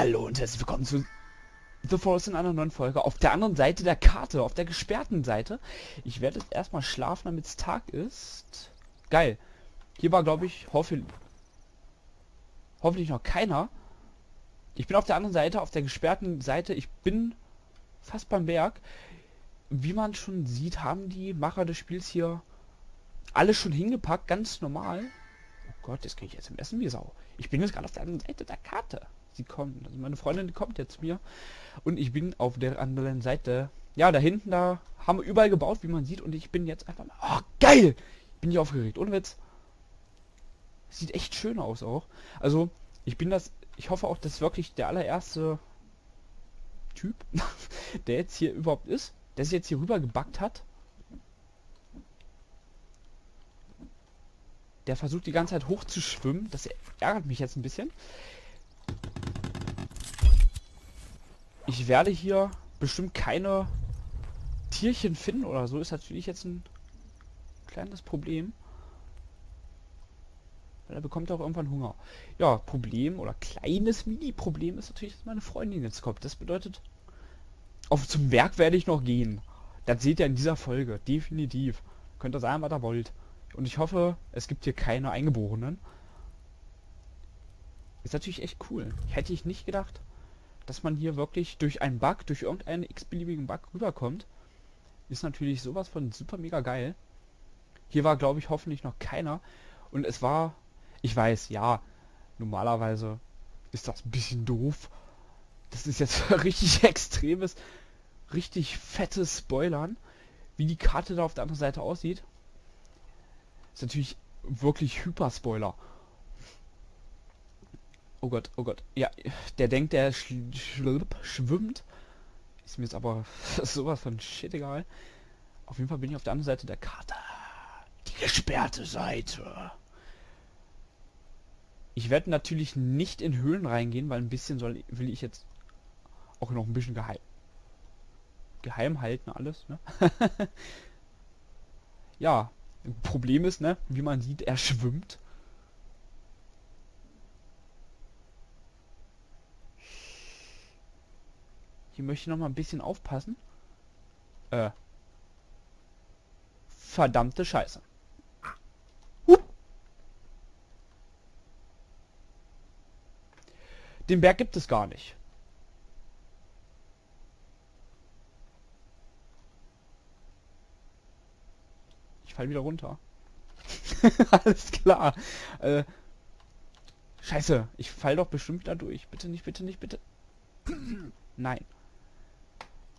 Hallo und herzlich willkommen zu The Forest in einer neuen Folge. Auf der anderen Seite der Karte, auf der gesperrten Seite. Ich werde jetzt erstmal schlafen, damit es Tag ist. Geil. Hier war, glaube ich, hoffe, hoffentlich noch keiner. Ich bin auf der anderen Seite, auf der gesperrten Seite. Ich bin fast beim Berg. Wie man schon sieht, haben die Macher des Spiels hier alles schon hingepackt, ganz normal. Oh Gott, jetzt kriege ich jetzt im Essen wie Sau. Ich bin jetzt gerade auf der anderen Seite der Karte. Sie kommt, also meine Freundin kommt jetzt zu mir und ich bin auf der anderen Seite. Ja, da hinten, da haben wir überall gebaut, wie man sieht und ich bin jetzt einfach mal, oh, geil! Ich bin hier aufgeregt, ohne Witz. Sieht echt schön aus auch. Also, ich bin das, ich hoffe auch, dass wirklich der allererste Typ, der jetzt hier überhaupt ist, der sich jetzt hier rüber gebackt hat. Der versucht die ganze Zeit hoch zu schwimmen. Das ärgert mich jetzt ein bisschen. Ich werde hier bestimmt keine Tierchen finden oder so. Ist natürlich jetzt ein kleines Problem. Weil er bekommt auch irgendwann Hunger. Ja, Problem oder kleines Mini-Problem ist natürlich, dass meine Freundin jetzt kommt. Das bedeutet, auf zum Werk werde ich noch gehen. Das seht ihr in dieser Folge. Definitiv. Könnt ihr sagen, was ihr wollt. Und ich hoffe, es gibt hier keine Eingeborenen. Ist natürlich echt cool. Hätte ich nicht gedacht, dass man hier wirklich durch einen Bug, durch irgendeinen x-beliebigen Bug rüberkommt. Ist natürlich sowas von super mega geil. Hier war, glaube ich, hoffentlich noch keiner. Und es war, ich weiß, ja, normalerweise ist das ein bisschen doof. Das ist jetzt richtig extremes, richtig fettes Spoilern, wie die Karte da auf der anderen Seite aussieht. Ist natürlich wirklich Hyper-Spoiler. Oh Gott, oh Gott. Ja, der denkt, der sch schwimmt. Ist mir jetzt aber sowas von shit egal. Auf jeden Fall bin ich auf der anderen Seite der Karte. Die gesperrte Seite. Ich werde natürlich nicht in Höhlen reingehen, weil ein bisschen soll will ich jetzt auch noch ein bisschen geheim geheim halten alles, ne? ja, Problem ist, ne, wie man sieht, er schwimmt. Hier möchte ich noch mal ein bisschen aufpassen. Äh. Verdammte Scheiße. Hup. Den Berg gibt es gar nicht. Ich fall wieder runter. Alles klar. Äh, scheiße, ich fall doch bestimmt da durch. Bitte nicht, bitte nicht, bitte. Nein.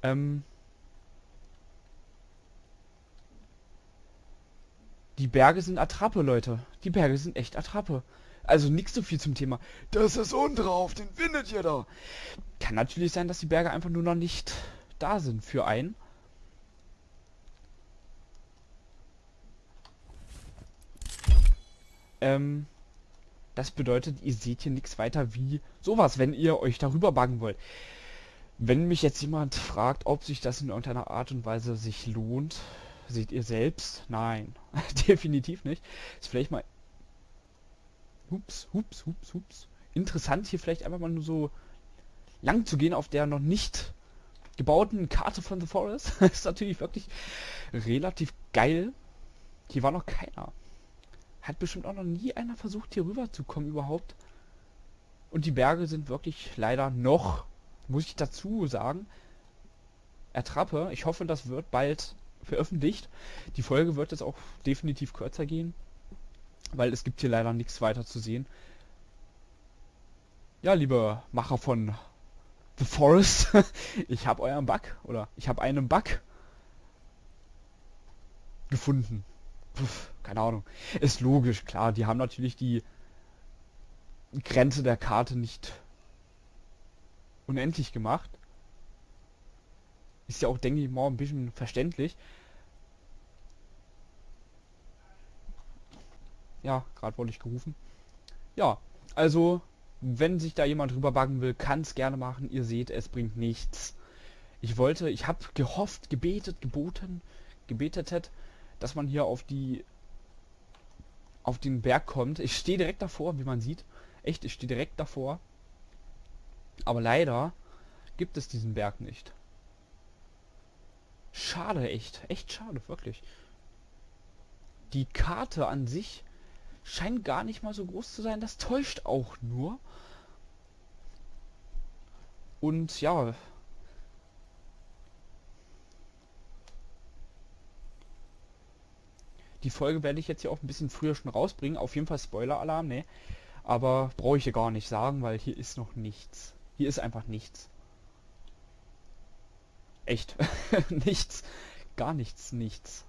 Ähm, die Berge sind Attrappe, Leute. Die Berge sind echt Attrappe. Also nichts so viel zum Thema. Das ist undrauf, den findet ihr da. Kann natürlich sein, dass die Berge einfach nur noch nicht da sind für einen. Ähm, das bedeutet, ihr seht hier nichts weiter wie sowas, wenn ihr euch darüber baggen wollt. Wenn mich jetzt jemand fragt, ob sich das in irgendeiner Art und Weise sich lohnt, seht ihr selbst? Nein, definitiv nicht. Ist vielleicht mal... Hups, hups, hups, hups. Interessant hier vielleicht einfach mal nur so lang zu gehen auf der noch nicht gebauten Karte von The Forest. ist natürlich wirklich relativ geil. Hier war noch keiner. Hat bestimmt auch noch nie einer versucht, hier rüber zu kommen überhaupt. Und die Berge sind wirklich leider noch muss ich dazu sagen, ertrappe. Ich hoffe, das wird bald veröffentlicht. Die Folge wird jetzt auch definitiv kürzer gehen, weil es gibt hier leider nichts weiter zu sehen. Ja, liebe Macher von The Forest, ich habe euren Bug oder ich habe einen Bug gefunden. Puh, keine Ahnung. Ist logisch, klar. Die haben natürlich die Grenze der Karte nicht unendlich gemacht. Ist ja auch, denke ich mal, ein bisschen verständlich. Ja, gerade wurde ich gerufen. Ja, also, wenn sich da jemand drüber baggen will, kann es gerne machen. Ihr seht, es bringt nichts. Ich wollte, ich habe gehofft, gebetet, geboten, gebetet, dass man hier auf die auf den Berg kommt. Ich stehe direkt davor, wie man sieht. Echt, ich stehe direkt davor. Aber leider gibt es diesen Berg nicht. Schade, echt. Echt schade, wirklich. Die Karte an sich scheint gar nicht mal so groß zu sein. Das täuscht auch nur. Und ja. Die Folge werde ich jetzt hier auch ein bisschen früher schon rausbringen. Auf jeden Fall Spoiler-Alarm, ne? Aber brauche ich hier gar nicht sagen, weil hier ist noch nichts. Hier ist einfach nichts. Echt. nichts. Gar nichts, nichts.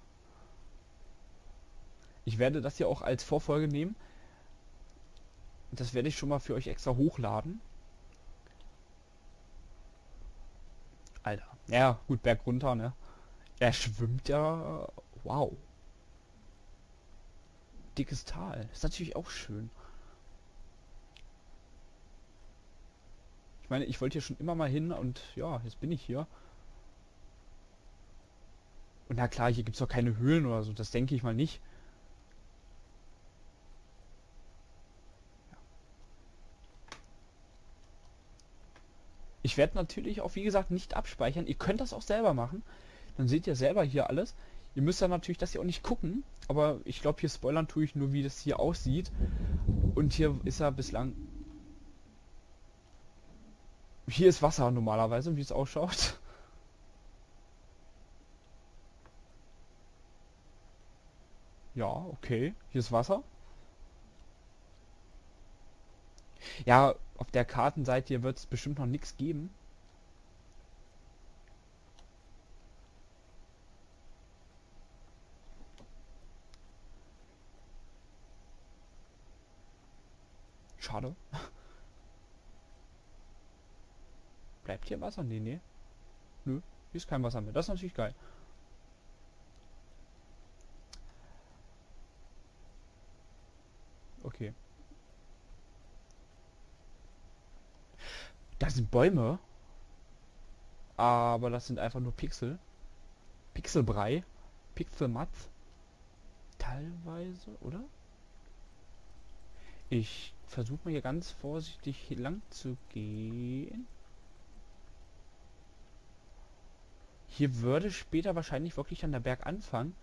Ich werde das hier auch als Vorfolge nehmen. Das werde ich schon mal für euch extra hochladen. Alter. Ja, gut, Berg runter, ne? Er schwimmt ja... Wow. Dickes Tal. Ist natürlich auch schön. Meine, ich wollte hier schon immer mal hin und ja, jetzt bin ich hier. Und na klar, hier gibt es doch keine Höhlen oder so, das denke ich mal nicht. Ich werde natürlich auch, wie gesagt, nicht abspeichern. Ihr könnt das auch selber machen. Dann seht ihr selber hier alles. Ihr müsst dann natürlich das hier auch nicht gucken. Aber ich glaube, hier spoilern tue ich nur, wie das hier aussieht. Und hier ist er bislang... Hier ist Wasser normalerweise, wie es ausschaut. Ja, okay. Hier ist Wasser. Ja, auf der Kartenseite wird es bestimmt noch nichts geben. Schade. Bleibt hier Wasser? Nee, nee. Nö, hier ist kein Wasser mehr. Das ist natürlich geil. Okay. Das sind Bäume. Aber das sind einfach nur Pixel. Pixelbrei. Pixelmatt. Teilweise, oder? Ich versuche mal hier ganz vorsichtig lang zu gehen. Hier würde später wahrscheinlich wirklich dann der Berg anfangen.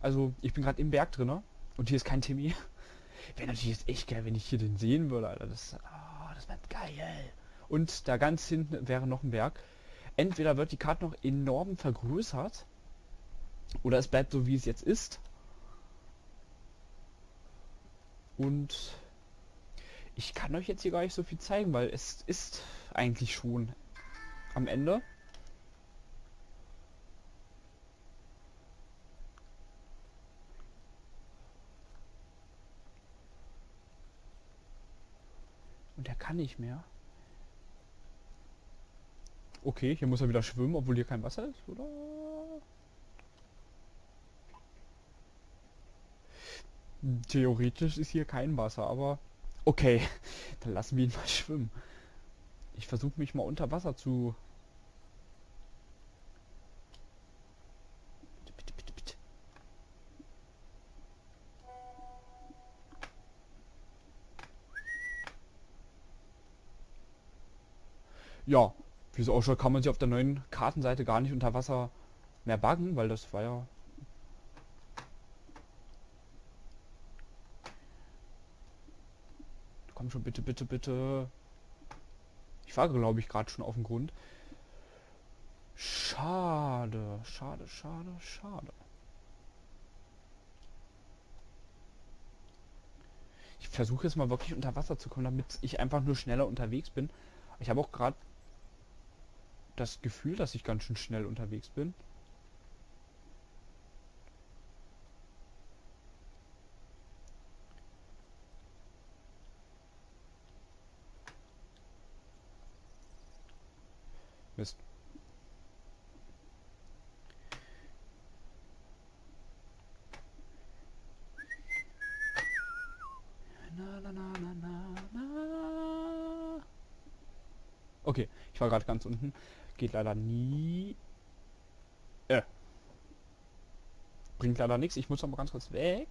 Also, ich bin gerade im Berg drin und hier ist kein Timmy. Wäre natürlich jetzt echt geil, wenn ich hier den sehen würde, Alter. Das, oh, das wäre geil. Und da ganz hinten wäre noch ein Berg. Entweder wird die Karte noch enorm vergrößert. Oder es bleibt so, wie es jetzt ist. Und ich kann euch jetzt hier gar nicht so viel zeigen, weil es ist eigentlich schon am Ende. Kann nicht mehr. Okay, hier muss er wieder schwimmen, obwohl hier kein Wasser ist, oder? Theoretisch ist hier kein Wasser, aber okay, dann lassen wir ihn mal schwimmen. Ich versuche mich mal unter Wasser zu ja, wie es ausschaut, kann man sich auf der neuen Kartenseite gar nicht unter Wasser mehr buggen, weil das war ja... Komm schon, bitte, bitte, bitte. Ich fahre, glaube ich, gerade schon auf den Grund. Schade, schade, schade, schade. Ich versuche jetzt mal wirklich unter Wasser zu kommen, damit ich einfach nur schneller unterwegs bin. Ich habe auch gerade das Gefühl, dass ich ganz schön schnell unterwegs bin. Mist. Okay, ich war gerade ganz unten. Geht leider nie. Äh. Bringt leider nichts. Ich muss noch mal ganz kurz weg.